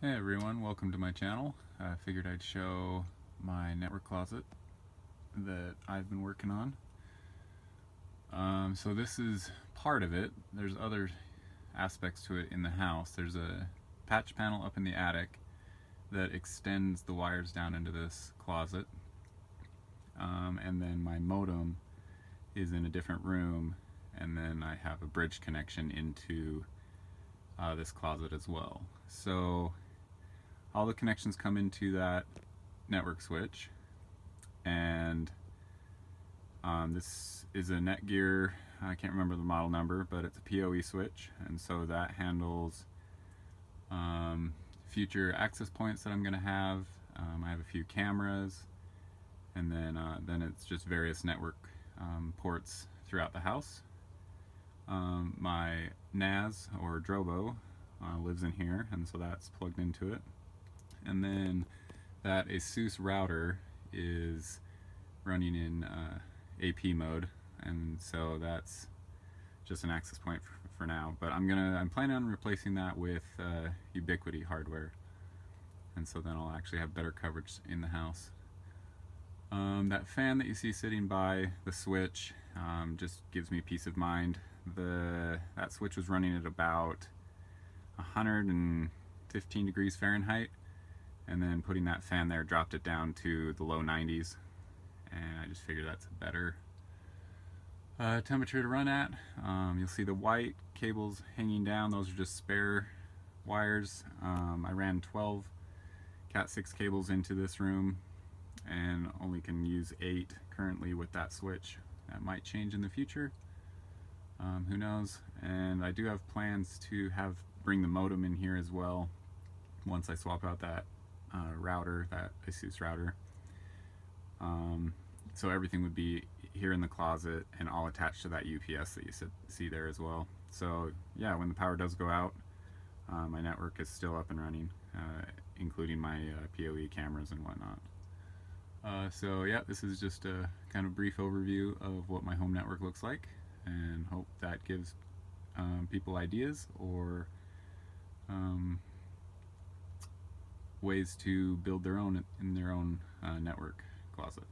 Hey everyone, welcome to my channel. I figured I'd show my network closet that I've been working on. Um, so this is part of it. There's other aspects to it in the house. There's a patch panel up in the attic that extends the wires down into this closet. Um, and then my modem is in a different room and then I have a bridge connection into uh, this closet as well. So all the connections come into that network switch. And um, this is a Netgear I can't remember the model number but it's a PoE switch. And so that handles um, future access points that I'm gonna have. Um, I have a few cameras. And then uh, then it's just various network um, ports throughout the house. Um, my NAS or Drobo uh, lives in here. And so that's plugged into it and then that ASUS router is running in uh, AP mode. And so that's just an access point for, for, now. But I'm gonna I'm planning on replacing that with uh, Ubiquiti hardware. And so then I'll actually have better coverage in the house. Um, that fan that you see sitting by the switch um, just gives me peace of mind. The that switch was running at about 115 degrees Fahrenheit and then putting that fan there dropped it down to the low 90s and I just figured that's a better uh, temperature to run at. Um, you'll see the white cables hanging down, those are just spare wires. Um, I ran 12 Cat6 cables into this room and only can use 8 currently with that switch. That might change in the future, um, who knows. And I do have plans to have bring the modem in here as well once I swap out that router, that ASUS router. Um, so everything would be here in the closet and all attached to that UPS that you see there as well. So yeah, when the power does go out, uh, my network is still up and running, uh, including my uh, PoE cameras and whatnot. Uh, so yeah, this is just a kind of brief overview of what my home network looks like and hope that gives um, people ideas or um, ways to build their own in their own uh, network closet.